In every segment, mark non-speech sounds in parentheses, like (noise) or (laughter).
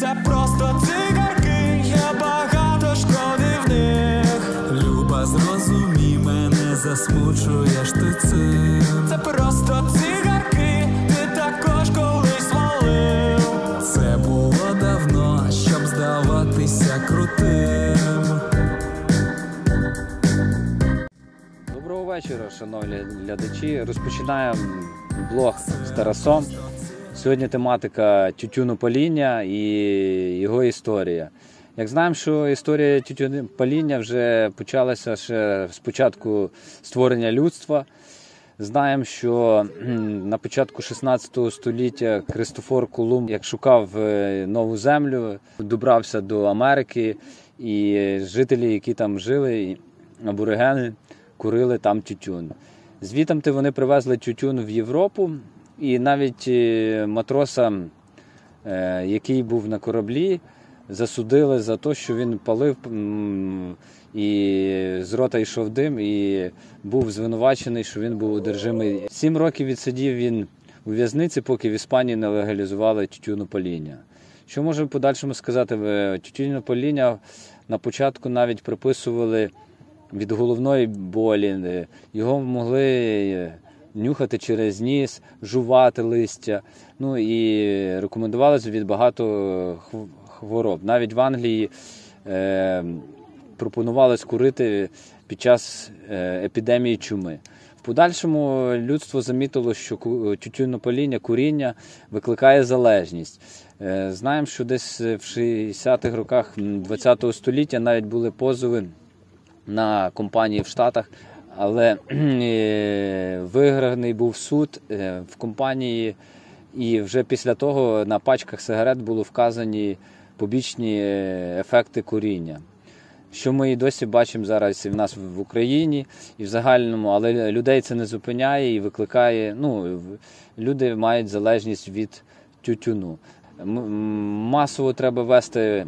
Це просто цигарки, є багато шкоди в них. Люба, зрозумій мене, засмучуєш ти цим. Це просто цигарки, ти також колись валив. Це було давно, щоб здаватися крутим. Доброго вечора, шановні глядачі. Розпочинаємо блог з Тарасом. Сьогодні тематика тютюнопаління і його історія. Як знаємо, що історія тютюнопаління вже почалася ще з початку створення людства. Знаємо, що на початку 16 століття Кристофор Колумб, як шукав е, нову землю, добрався до Америки, і жителі, які там жили, аборигени, курили там тютюн. Звітам вони привезли тютюн в Європу, і навіть е, матроса, е, який був на кораблі, засудили за те, що він палив і з рота йшов дим, і був звинувачений, що він був одержимий. Сім років відсидів він у в'язниці, поки в Іспанії не легалізували тютюнопаління. Що можемо в подальшому сказати? В Тютюнопаління на початку навіть приписували від головної болі. е, Його могли е, нюхати через ніс, жувати листя. Ну і рекомендувалося від багато хвороб. Навіть в Англії е, пропонувалось курити під час е, епідемії чуми. В подальшому людство замітило, що тютюнопаління, куріння викликає залежність. Е, Знаємо, що десь в 60-х роках ХХ століття навіть були позови на компанії в Штатах, але е, виграний був суд е, в компанії, і вже після того на пачках сигарет було вказані побічні е, ефекти куріння. Що ми і досі бачимо зараз і в нас в Україні, і в загальному, але людей це не зупиняє і викликає. Ну, люди мають залежність від тютюну. Масово треба вести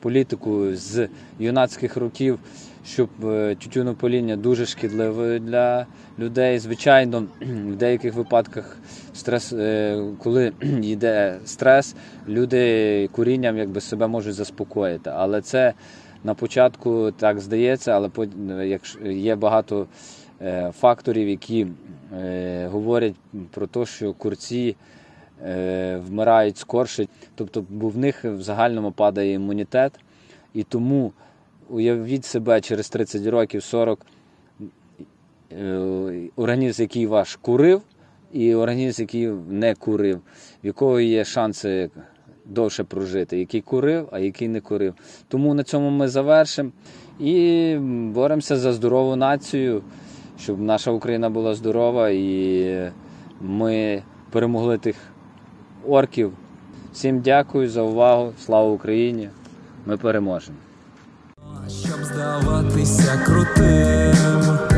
політику з юнацьких років, щоб е, тютюнопаління дуже шкідливе для людей. Звичайно, (clears throat) в деяких випадках стрес, е, коли (clears throat) йде стрес, люди курінням якби себе можуть заспокоїти. Але це на початку так здається, але якщо є багато е, факторів, які говорять про те, що курці вмирають скорше, тобто бо в них в загальному падає імунітет, і тому уявіть себе через 30 років, 40, е, організм, який ваш курив, і організм, який не курив, в якого є шанси довше прожити, який курив, а який не курив. Тому на цьому ми завершимо і боремося за здорову націю, щоб наша Україна була здорова і ми перемогли тих орків. Всім дякую за увагу. Слава Україні! Ми переможемо! здаватися крутим.